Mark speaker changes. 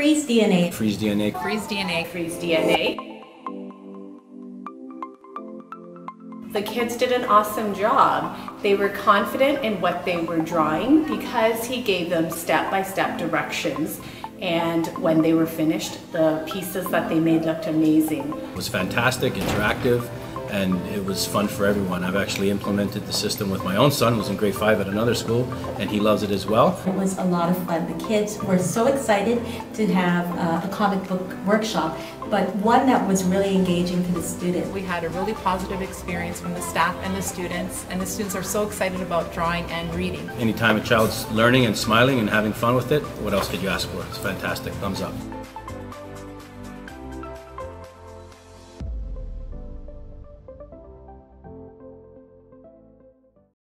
Speaker 1: Freeze DNA.
Speaker 2: Freeze DNA.
Speaker 3: Freeze DNA.
Speaker 4: Freeze DNA. The kids did an awesome job. They were confident in what they were drawing because he gave them step-by-step directions. And when they were finished, the pieces that they made looked amazing.
Speaker 2: It was fantastic, interactive, and it was fun for everyone. I've actually implemented the system with my own son, who's in grade five at another school, and he loves it as well.
Speaker 1: It was a lot of fun. The kids were so excited to have uh, a comic book workshop, but one that was really engaging to the students.
Speaker 3: We had a really positive experience from the staff and the students, and the students are so excited about drawing and reading.
Speaker 2: Anytime a child's learning and smiling and having fun with it, what else could you ask for? It's fantastic. Thumbs up.